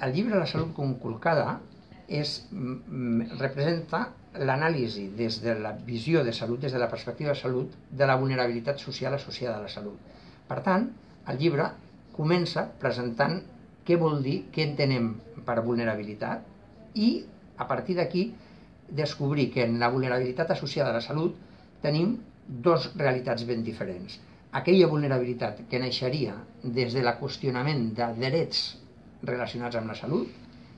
el llibre La salut conculcada és, representa l'anàlisi des de la visió de salut, des de la perspectiva de salut, de la vulnerabilitat social associada a la salut. Per tant, el llibre comença presentant què vol dir, què entenem per vulnerabilitat i a partir d'aquí descobrir que en la vulnerabilitat associada a la salut tenim dos realitats ben diferents. Aquella vulnerabilitat que naixeria des de la qüestionament de drets relacionats amb la salut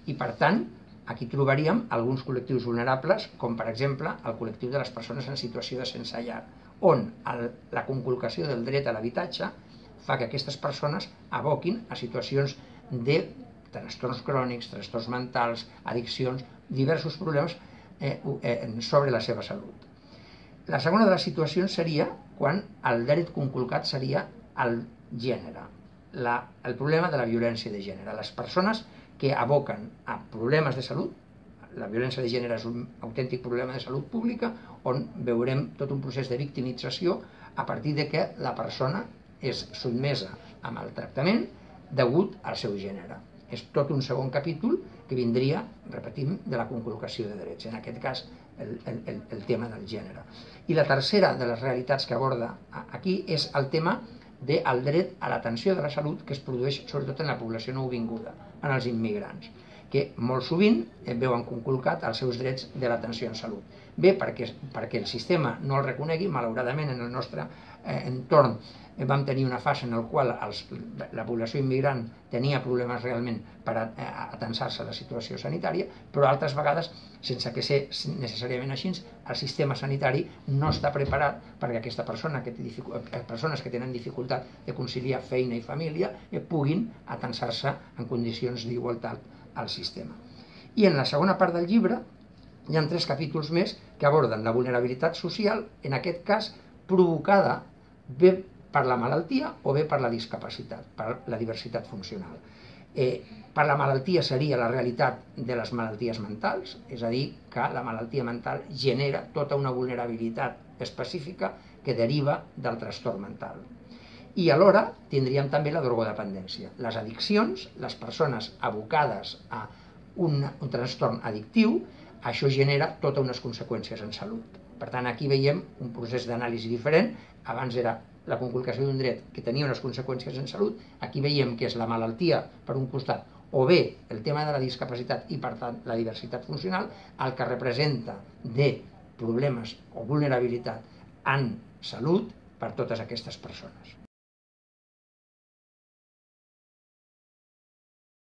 i, per tant, aquí trobaríem alguns col·lectius vulnerables, com per exemple el col·lectiu de les persones en situació de sense llar, on el, la conculcació del dret a l'habitatge fa que aquestes persones aboquin a situacions de trastorns crònics, trastorns mentals, addiccions, diversos problemes eh, eh, sobre la seva salut. La segona de les situacions seria quan el dret conculcat seria el gènere, la, el problema de la violència de gènere. Les persones que aboquen a problemes de salut, la violència de gènere és un autèntic problema de salut pública, on veurem tot un procés de victimització a partir de que la persona és sotmesa a maltractament degut al seu gènere. És tot un segon capítol que vindria, repetim, de la conculcació de drets, en aquest cas el, el, el tema del gènere. I la tercera de les realitats que aborda aquí és el tema del dret a l'atenció de la salut que es produeix sobretot en la població nouvinguda, en els immigrants, que molt sovint veuen conculcat els seus drets de l'atenció en salut. Bé, perquè, perquè el sistema no el reconegui, malauradament en el nostre eh, entorn Eh, vam tenir una fase en la qual els, la població immigrant tenia problemes realment per atensar-se a la situació sanitària, però altres vegades, sense que ser necessàriament així, el sistema sanitari no està preparat perquè aquesta persona que té eh, persones que tenen dificultat de conciliar feina i família eh, puguin atensar-se en condicions d'igualtat al sistema. I en la segona part del llibre hi ha tres capítols més que aborden la vulnerabilitat social, en aquest cas provocada bé per la malaltia o bé per la discapacitat, per la diversitat funcional. Eh, per la malaltia seria la realitat de les malalties mentals, és a dir, que la malaltia mental genera tota una vulnerabilitat específica que deriva del trastorn mental. I alhora tindríem també la drogodependència. Les addiccions, les persones abocades a un, un trastorn addictiu, això genera totes unes conseqüències en salut. Per tant, aquí veiem un procés d'anàlisi diferent. Abans era la conculcació d'un dret que tenia unes conseqüències en salut, aquí veiem que és la malaltia per un costat o bé el tema de la discapacitat i per tant la diversitat funcional, el que representa de problemes o vulnerabilitat en salut per totes aquestes persones.